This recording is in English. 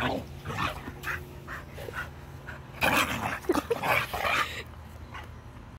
Bye.